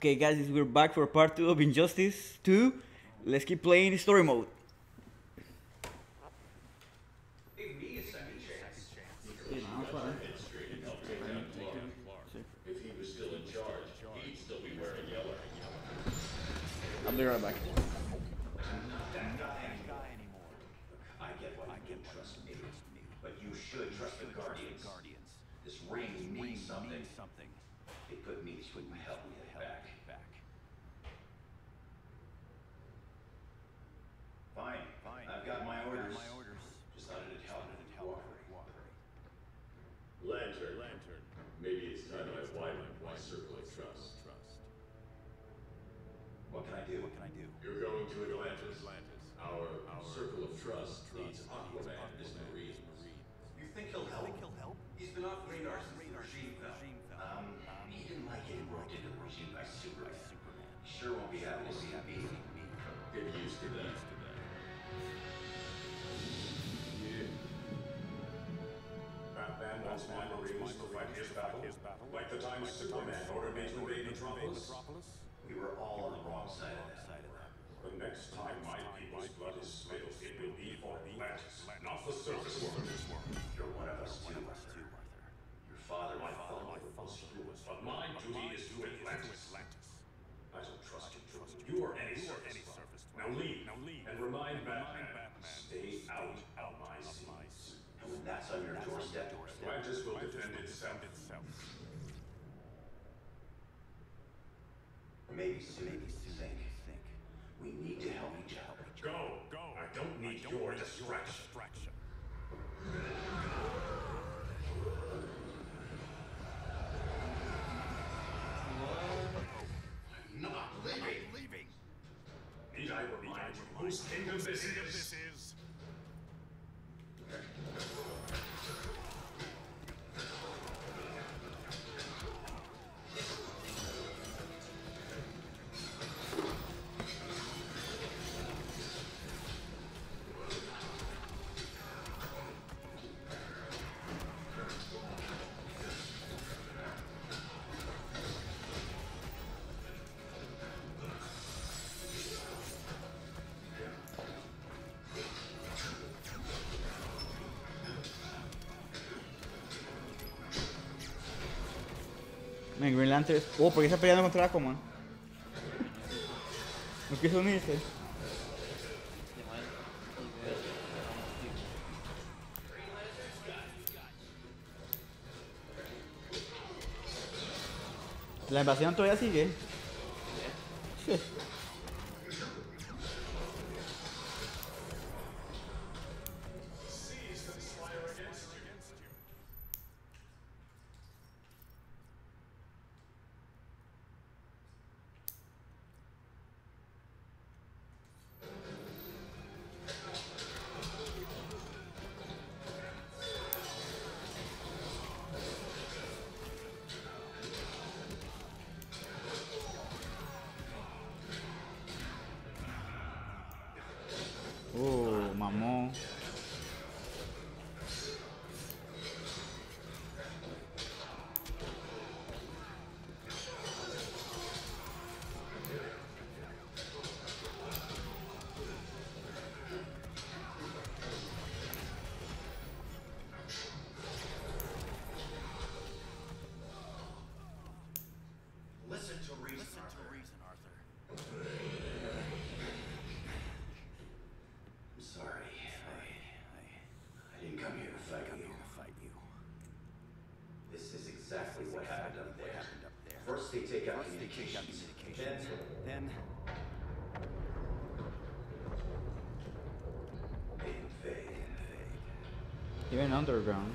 Okay, guys, we're back for part two of Injustice 2. Let's keep playing story mode. My Marines to fight his battle, like the time Superman ordered me to invade Metropolis. We were all on the wrong side of that. The next time my people's blood is spilled, it will be for Atlantis, not the surface world. You're one of us too, Arthur. Your father, my father, was yours. But my duty is to Atlantis. I don't trust you, Trust you or any surface surface. Now leave, and remind Batman, stay out of my seas. And when that's on your doorstep, Atlantis will defend itself. maybe sooner than you think. We need to help each other. Go, go. I don't need your distraction. I'm not leaving. Need I remind you whose kingdom this is? antes. Oh, porque está peleando contra la Common. No quiso unirse. La invasión todavía sigue. Take out communications. Then, Then invade. Even underground.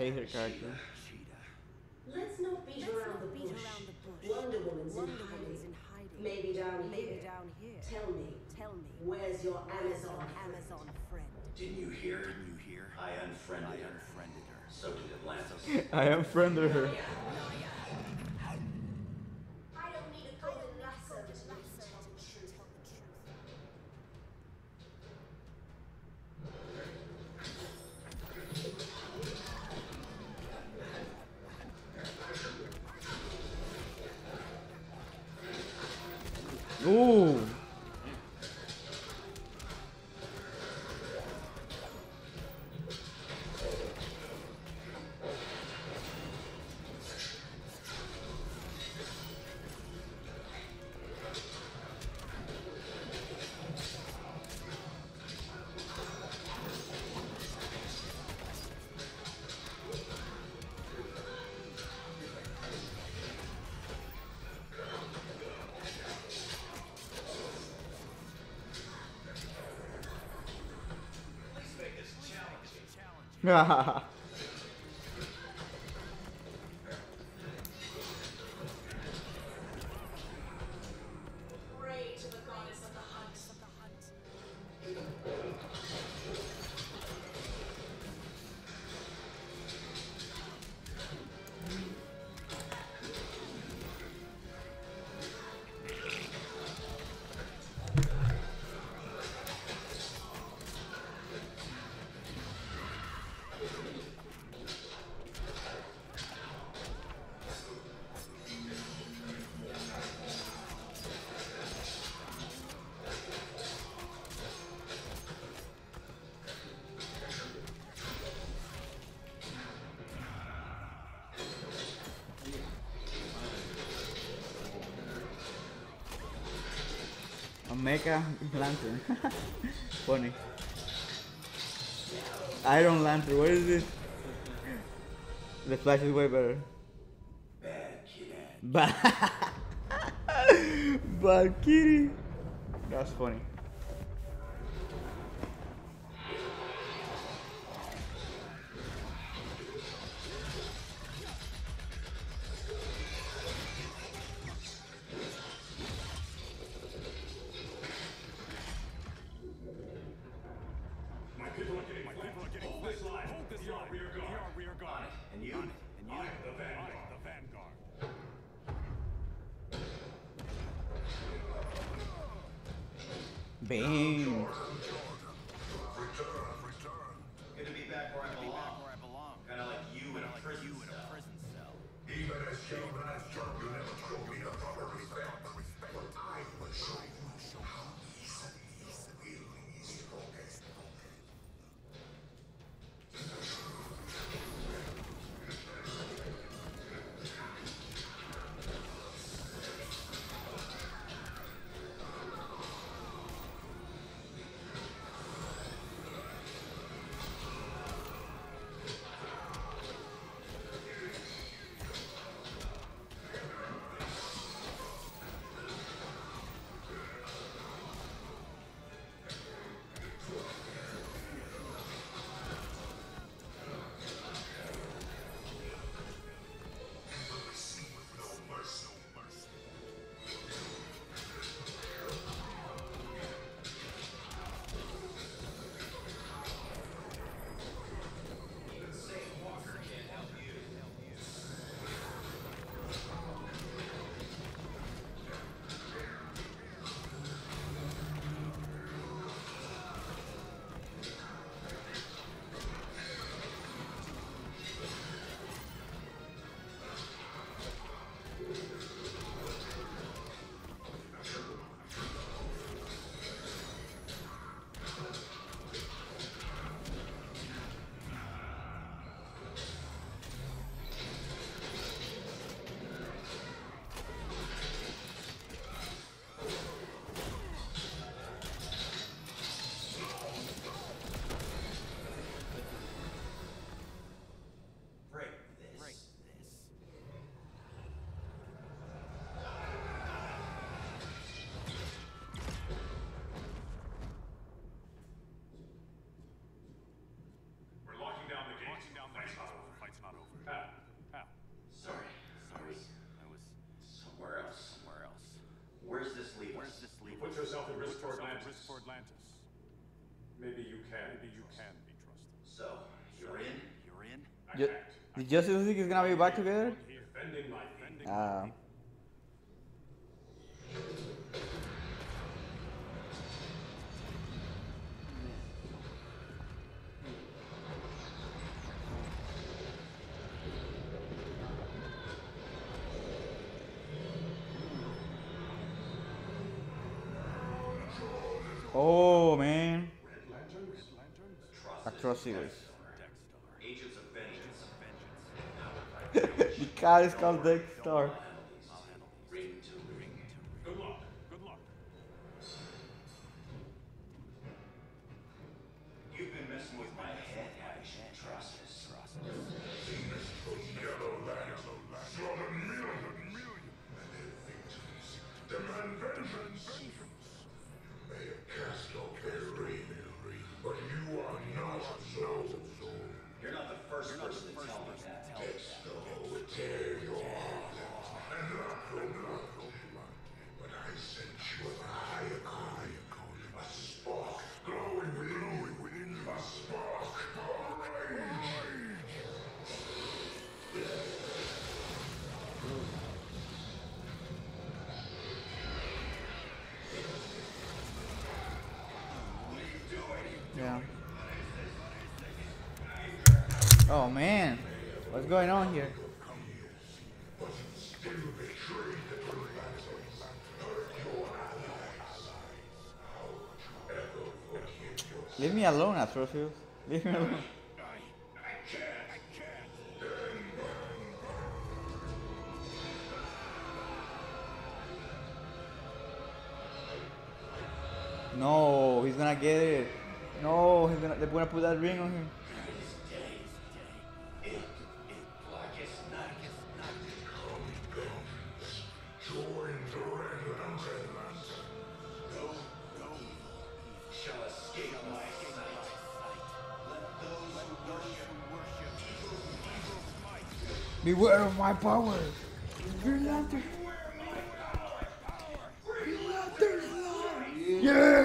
Hate her character. Let's not beat around the beat around the bush. Wonder Woman's Wonder in hiding. Woman's in hiding. Maybe down Maybe here. down here. Tell me, Tell me. where's your Amazon? your Amazon friend? Didn't you hear? Didn't you hear? I unfriended I her. unfriended her. So did Atlantis. I unfriended her. Ooh. 咩啊哈哈 lantern. Funny. Iron lantern. What is this? The flash is way better. Bad. Bad. Bad kitty. That's funny. bem Justice League is gonna be back together? Uh, Oh man. atrocities. series. God is called Dick Star. going on here? Leave me alone, Atrocitus. Leave me alone. No, he's gonna get it. No, he's gonna, they're gonna put that ring on him. Beware of my power. Yeah.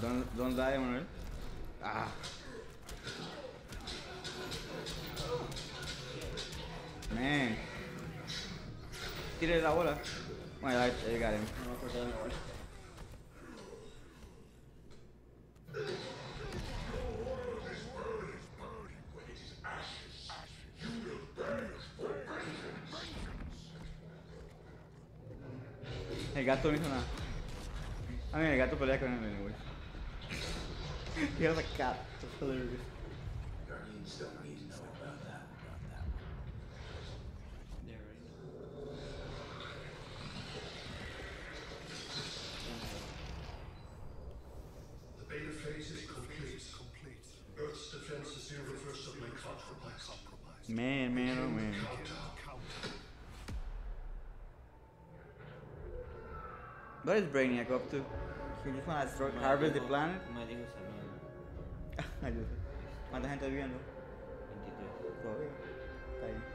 Don't don't die, man. Ah. Man. Tira ele da my life you got him What is Brainiac up to? He just wanna destroy, harvest the planet? Me dijo esa mierda. Ay, yo sé. ¿Cuánta gente viviendo? 23. Todavía. Está.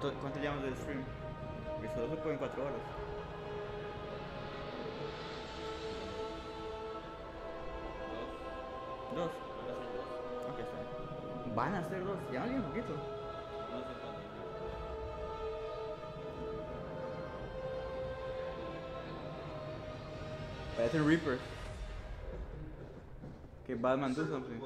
¿Cuánto, ¿Cuánto llevamos de stream? Porque solo se pueden 4 horas. ¿Dos? Ok, está bien. Van a ser dos, ya un poquito. No sé cuánto. Parecen Reapers. Que Batman do something.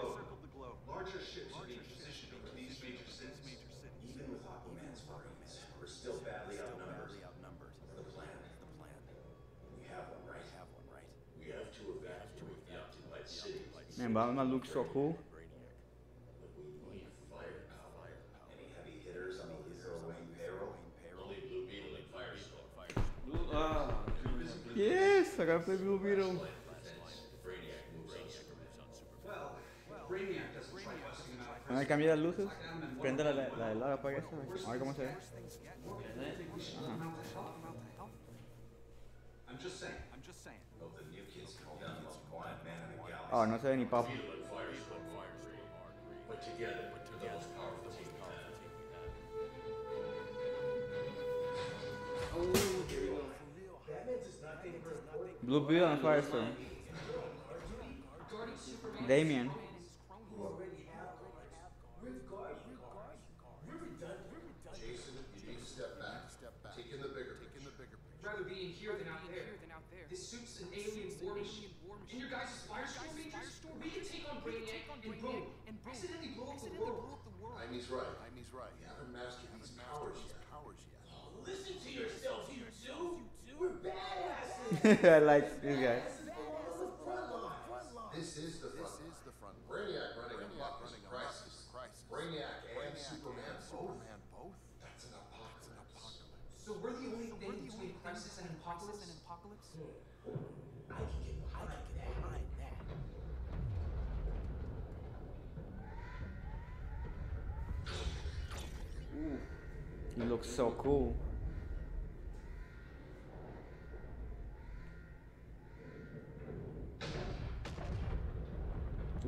Beetle. Brainiac moves on Superman. Well, if Brainiac doesn't try busting him out Van a cambiar las luces. Prende la, la, la de lado, apaga eso. A ver cómo se ve. we should learn how to help. I'm just saying. I'm just saying. Hope the new kids can become the most quiet man in the galaxy. Oh, no se ve ni papo. Beetle and Firestorm fire free. But together, they're the most powerful team we have. Blue Beetle and Firestorm. Damian. Jason, you need to step back. Take in the bigger picture. Rather be in here than out there. This suit's an alien war machine. In your guys' Firestorm Rangers, we can take on Brainiac and boom, accidentally blow up the world. Amy's right. Amy's right. You haven't mastered these powers yet. Listen to yourself, you two! We're badasses! I like this guy. This is the front. line. Brainiac running amok is a crisis. Brainiac and Superman both. That's an apocalypse. So we're the only thing between crisis and apocalypse. I can get behind that. He looks so cool.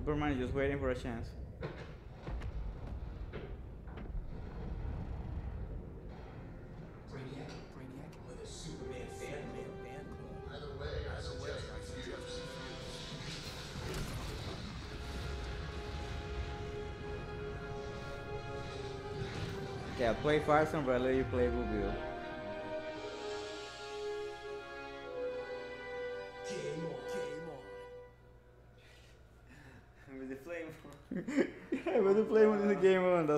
Superman is just waiting for a chance. Brainiac, Brainiac. With a Superman fan club. Either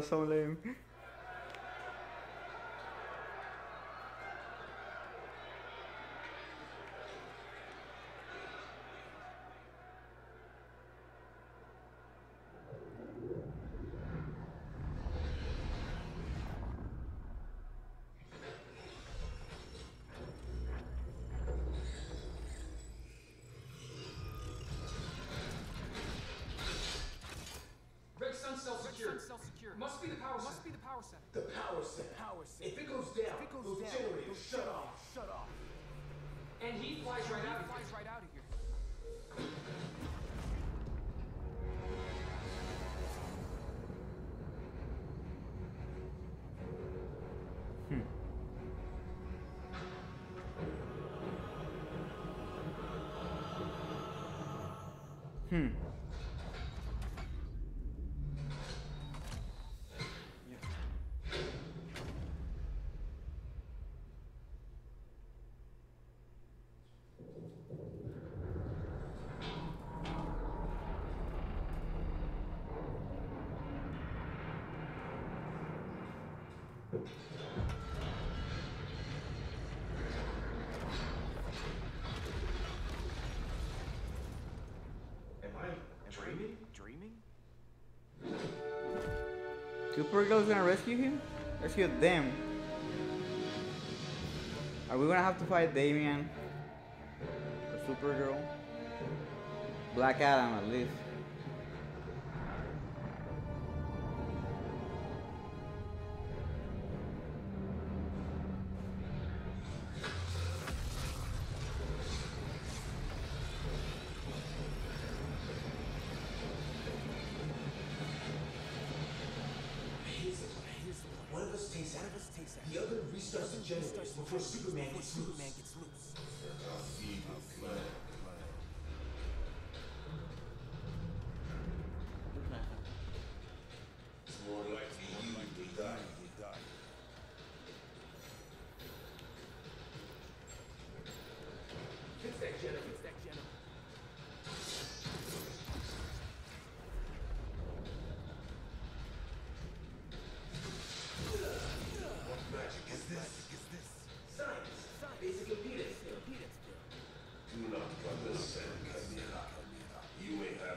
so lame. Supergirl's gonna rescue him? Rescue them. Are we gonna have to fight Damian? Or Supergirl? Black Adam at least.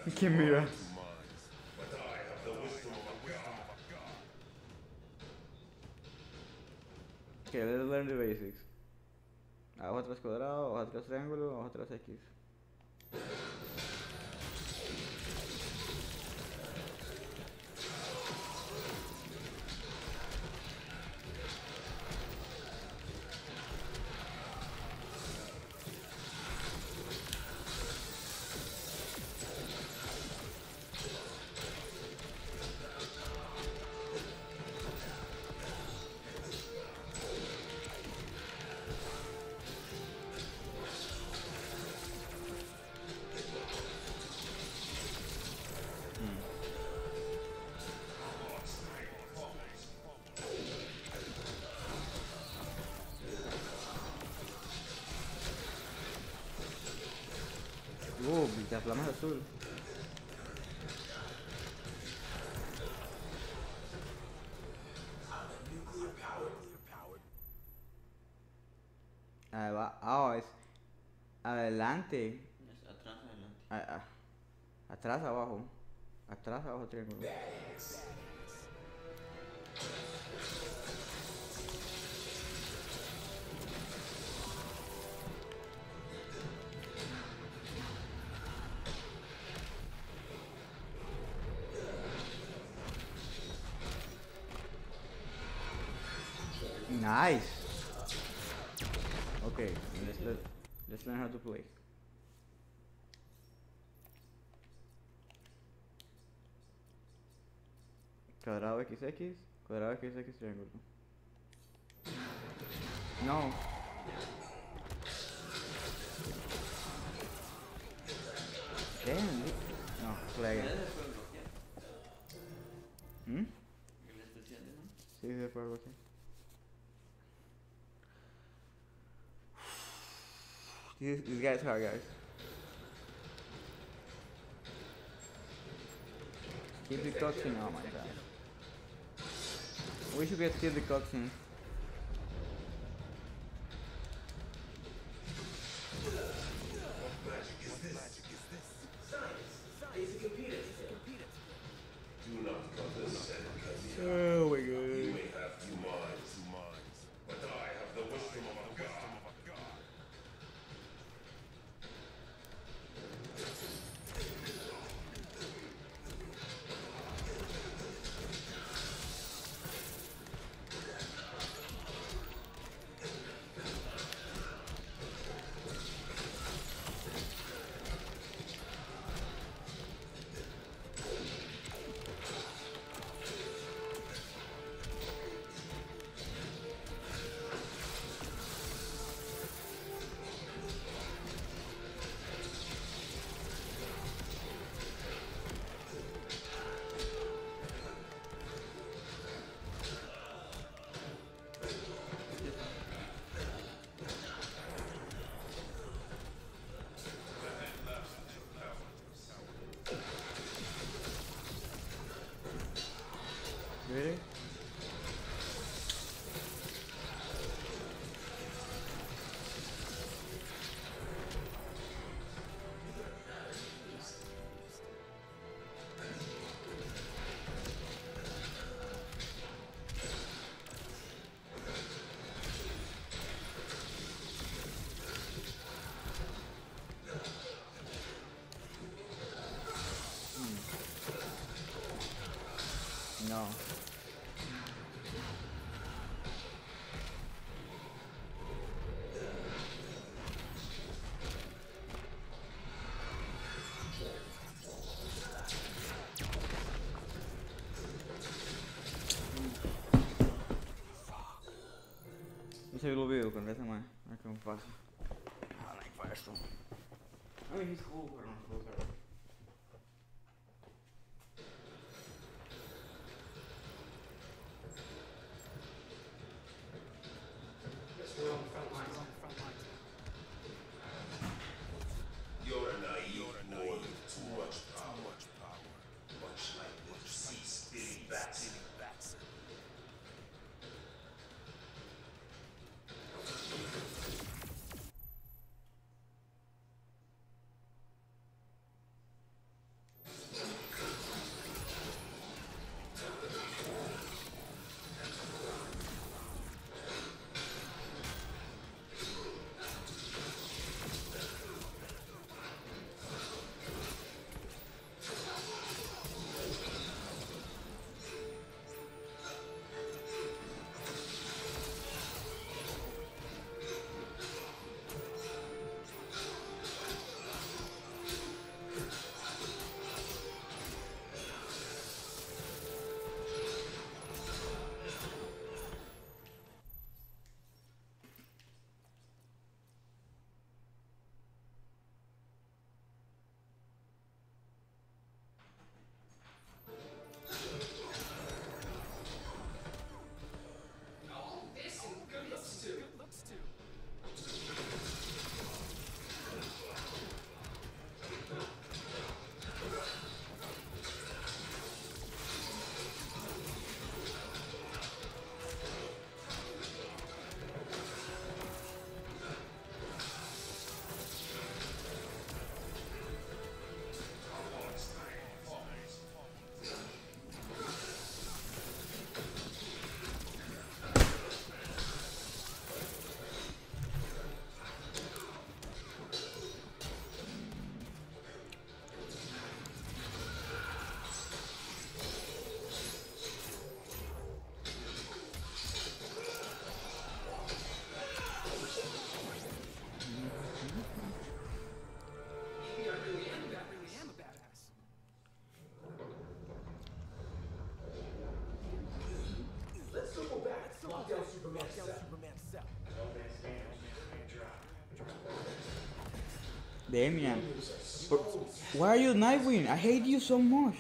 A god. Okay, let's learn the basics. Abajo atrás cuadrado, abajo atrás triángulo, abajo atrás X. adelante, atrás, adelante. a- a- atrás, abajo, atrás, abajo, triángulo. Nice. Okay, let's let, let's learn how to play. Cuadrado XX, cuadrado XX triángulo. No. Damn. No, play Ya again. se puede bloquear. ¿Mm? El especial, ¿no? Sí, se puede bloquear. This, this guy's hard, guys. Keep the cutscene. Oh my god. We should get skip the cutscene. Basic Dat is heel veel ook, net aan ik hem passen. Ah, nee, ik. Hij is maar. Damian. Why are you Nightwing? I hate you so much.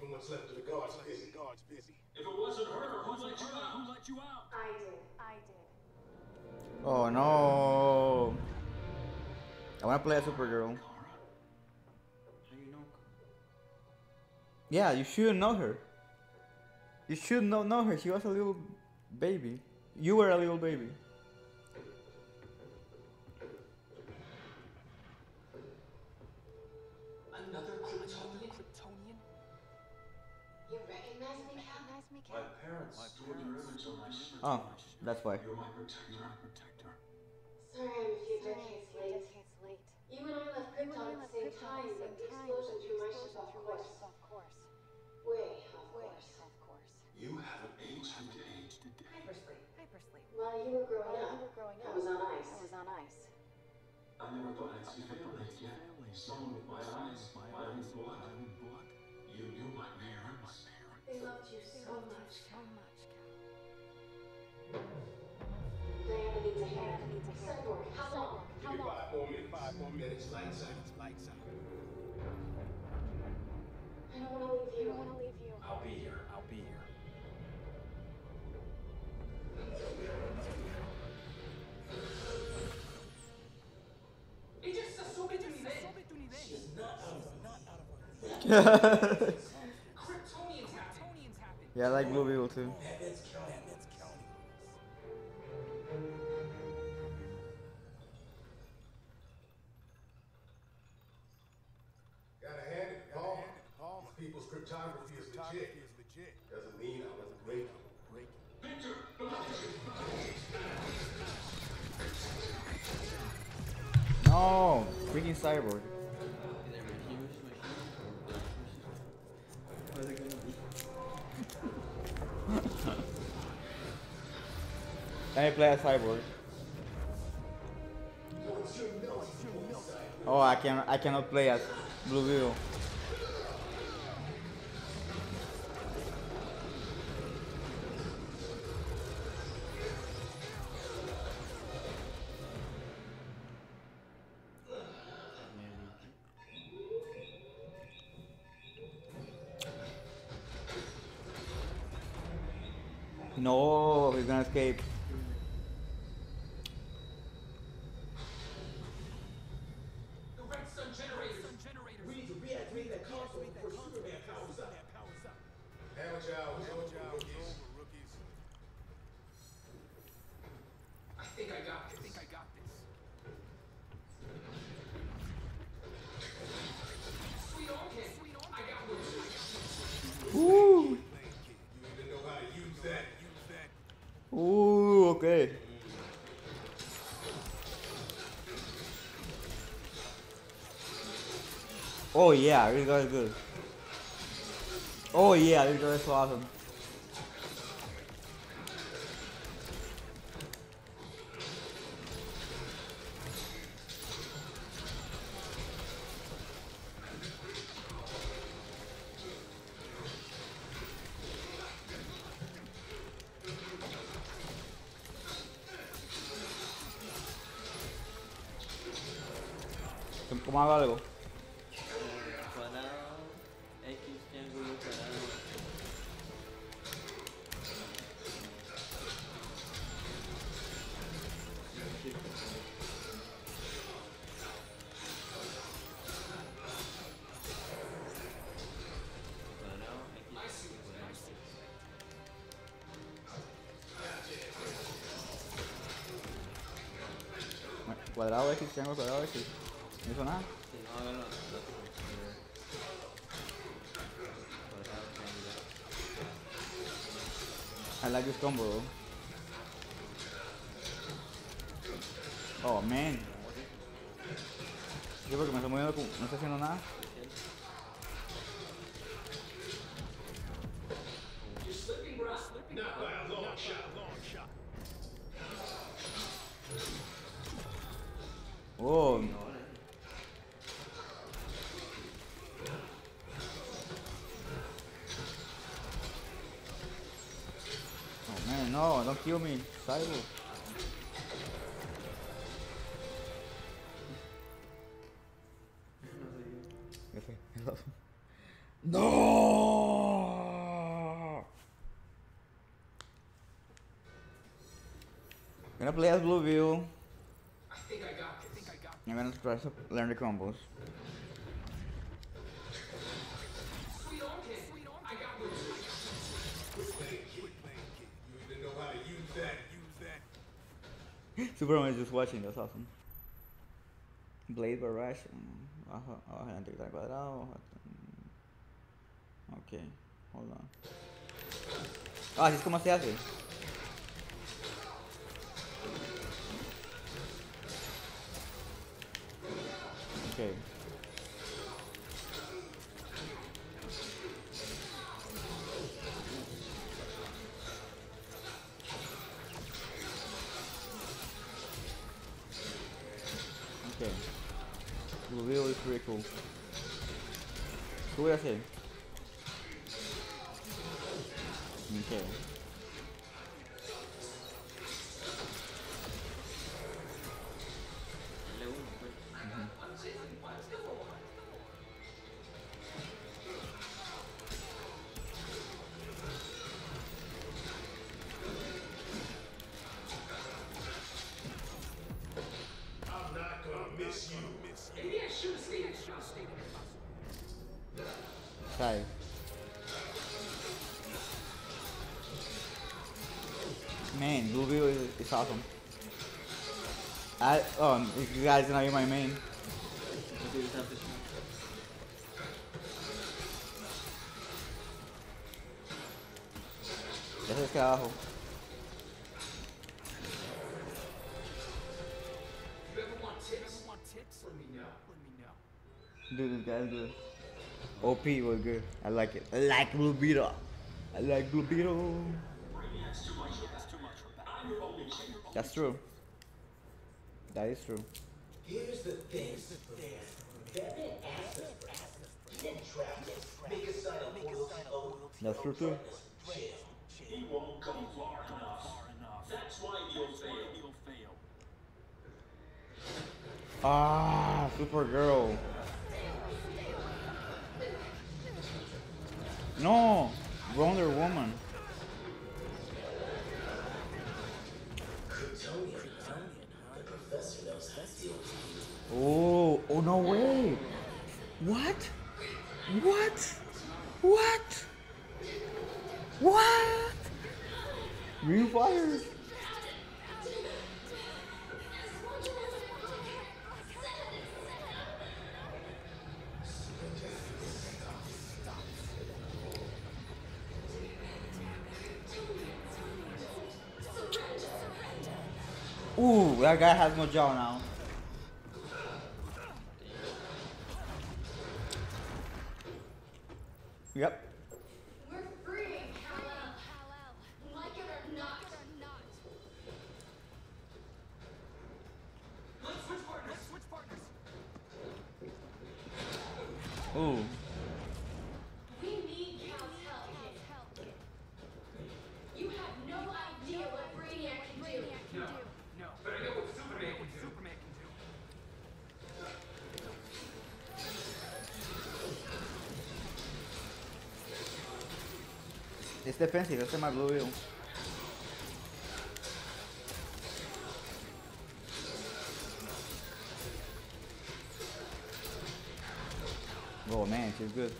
keeping what's left of the guards busy. Guards busy. If it wasn't her, who let you out? Who let you out? I did. I did. Oh no. I want to play a Supergirl. Yeah, you shouldn't know her. You should not know her. She was a little baby. You were a little baby. Oh, that's why. You're my protector. Sorry I'm a few decades late. You and I left Krypton at the same time, but the explosion threw my ship off course. Way off course. You haven't aged a day. Hypersleep. While you were growing up, I was on ice. I never thought I'd see family again. Someone with my eyes, my own blood. You knew my parents. They loved you so I'll be here. I'll be here. Ella está sobre tu nivel. Yeah, I like Blue Beetle too. Gonna be? Let me play a cyborg. Oh, I can I cannot play as Blue Beetle. Oh yeah, this guy good. Oh yeah, this guy is so awesome. ¿Cómo hago algo? Triángulo cuadrado X. ¿No hizo nada? I like this combo though. Kill me, el otro. No. gonna play as Blueville. I think I got this. I think I got I'm gonna try to learn the combos. Superman is just watching, that's awesome. Blade Barrage. mm, teclado cuadrado. mm, Ok, hold on. Ah, así es como se hace. Ok. Okay. Reveal is pretty cool. ¿Qué voy a? Okay. Um, if you ever want tips, let me know. Let me know. Dude, this guy's good. OP was good. I like it. I like Blue Beetle. I like Blue Beetle. That's true. That is true. Here's the thing, Superman. Batman asked us for help. He didn't draft us, make us sign a loyalty oath. That's true too. Jail. He won't come far enough. That's why he'll fail. Ah, Supergirl. No, Wonder Woman. Oh, oh no way. What? What? What? What? Real fires. Ooh, that guy has no jaw now. Yep. We're free, Kal-El. Like it or not. Let's switch partners. Let's switch partners. Ooh. Defensive, más blue um. Beetle. Oh man, she's good.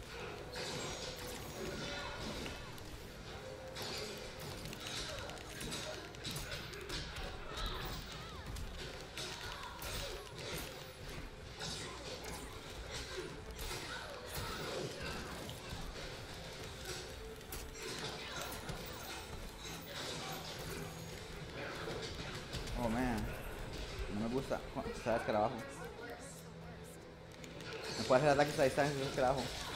¿Sabes que abajo? Me puede hacer ataques a distancia.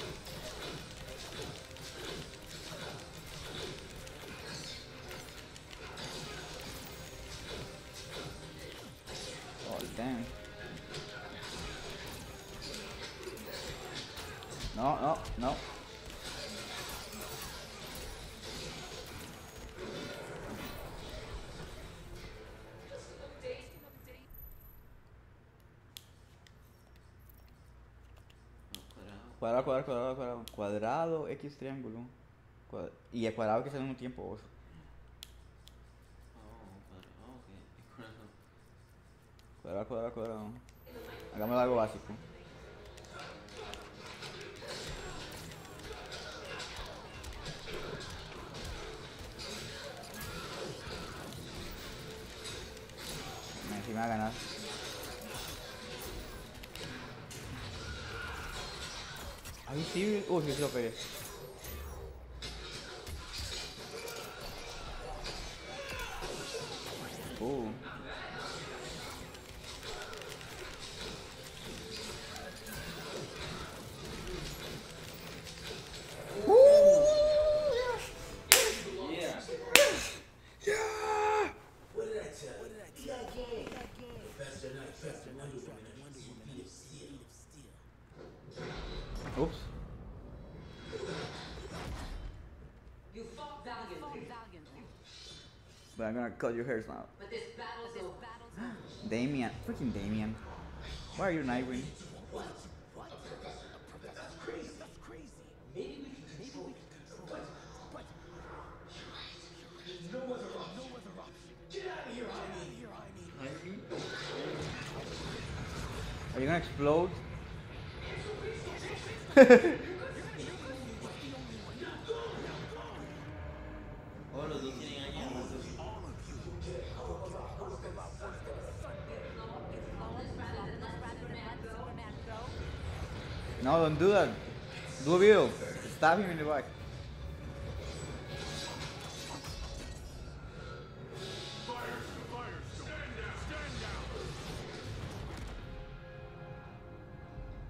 Cuadrado. Cuadrado, cuadrado, cuadrado, cuadrado. X, triángulo. Y el cuadrado que sale al mismo tiempo. cuadrado. Cuadrado, cuadrado. Hagámoslo algo básico. Encima ganar. Ahí sí, uy, se lo pegué. Uh. Gonna cut your hairs now. but this battle's over. Damian. Freaking Damian. Why are you Nightwing? Maybe we can control it. But, but, there's no other option. No other option. Get out of here, I mean. Are you gonna explode? Los dos No, don't do that. Do video. Stab him in the back.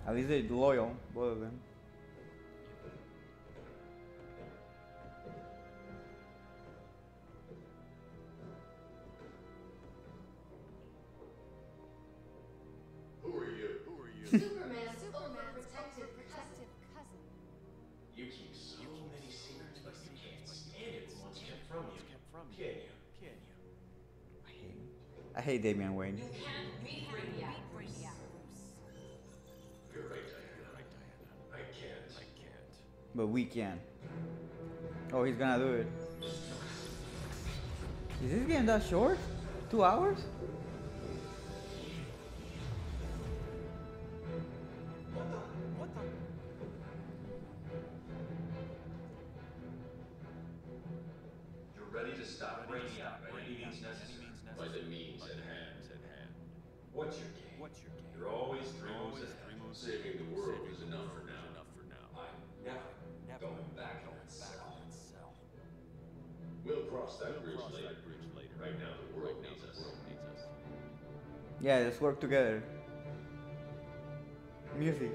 At least they're loyal, both of them. Hate Damian Wayne. You can't beat Brainiac. You're right, Diana. Right, Diana. I can't. I can't. But we can. Oh, he's gonna do it. Is this game that short? Two hours? We'll cross that bridge later. Right now, the world needs us. Yeah, let's work together. Music.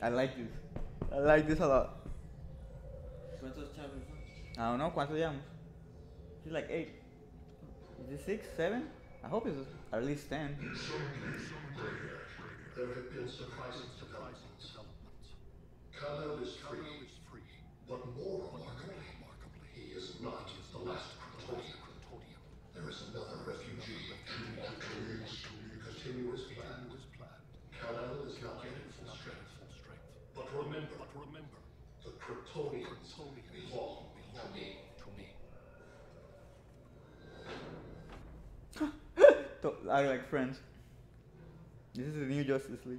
I like this. I like this a lot. ¿Cuántos chavos son? I don't know cuántos llevamos. He's like eight. Is it six, seven? I hope it's at least ten. There have been developments. Is free, but more remarkably, he is not the last Kryptonian. There is another refugee, Kryptonian's continuous plan. Kal-El is not yet in full strength. But remember, the Kryptonians belong to me. I like friends. This is the new Justice League.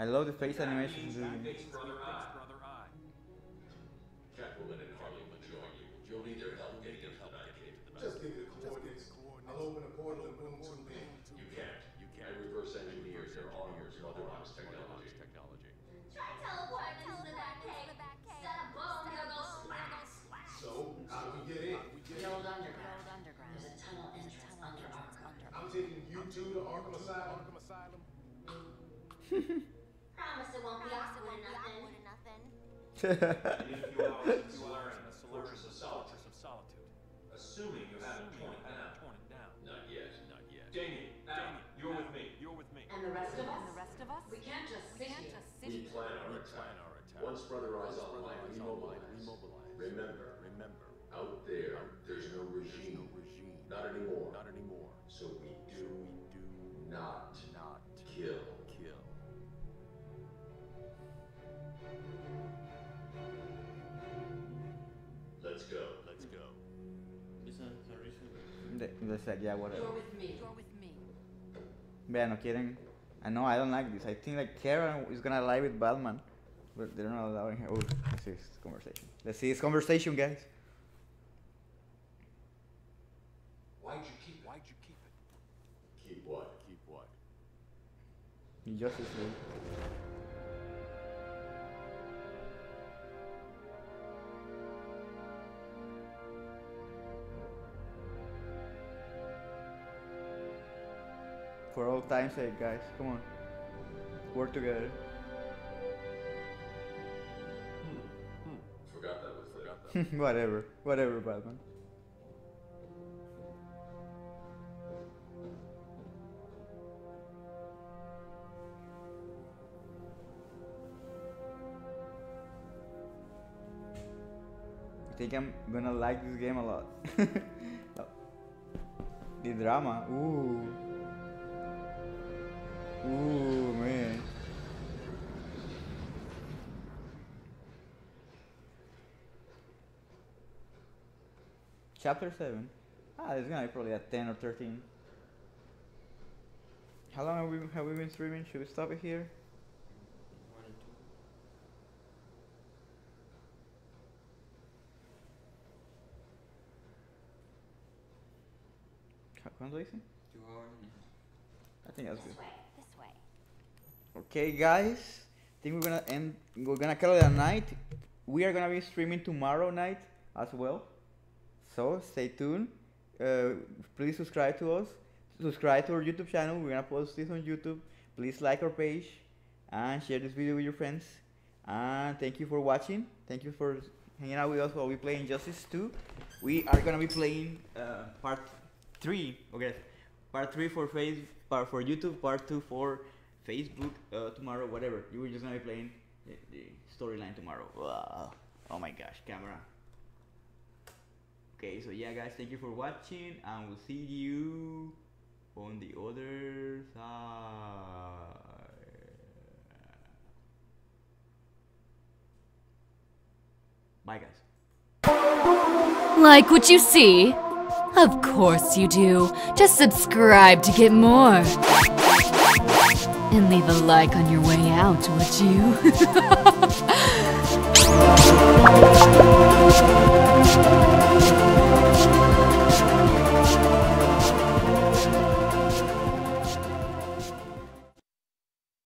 I love the face animation. In a few hours in Solarium, the Fortress of Solitude. Of solitude. Assuming you haven't torn it down. Torn it down. Not yet. Not yet. Damian, Adam, you're with me. You're with me. And the rest of us? The rest of us? We can't just sit here. We plan our attack. Once Brother Eye's online, remobilize. Remember, remember, out there, there's no regime. Not anymore. Not anymore. So we do, we do not, not kill. Kill. De- That's like, yeah, whatever. You're with me. Vea, no quieren. I know I don't like this. I think like Karen is gonna lie with Batman, but they're not allowing her. Oh, let's see this conversation. Let's see this conversation, guys. Why'd you keep it? Why'd you keep it? Keep what? Keep what? Justice League. For all time's sake, guys, come on. Work together. Forgot that was there. whatever, whatever, Batman. I think I'm gonna like this game a lot. the drama, ooh, ooh, man. Chapter 7. Ah, it's gonna be probably at 10 or 13. How long have we, have we been streaming? Should we stop it here? And two. Cu- ¿Cuánto dice? Two hours and a half. I think that's good. This way. This way. Okay, guys. I think we're gonna end. We're gonna call it a night. We are gonna be streaming tomorrow night as well. So stay tuned. Uh, please subscribe to us. Subscribe to our YouTube channel. We're gonna post this on YouTube. Please like our page and share this video with your friends. And thank you for watching. Thank you for hanging out with us while we play Injustice 2. We are gonna be playing uh, part three. Okay, part three for face, part for YouTube, part two for Facebook uh, tomorrow, whatever. You were just gonna be playing the, the storyline tomorrow. Wow. Oh my gosh, camera. Okay, so yeah, guys, thank you for watching, and we'll see you on the other side. Bye, guys. Like what you see? Of course you do. Just subscribe to get more. And leave a like on your way out, would you?